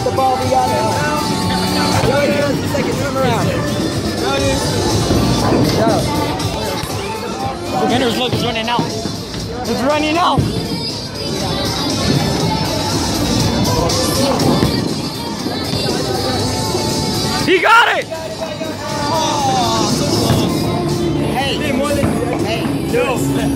Get the ball beyond it. Go ahead, second, turn around. Go. Winners, look, he's running out. He's running out. He got it! Hey, more hey, hey, no.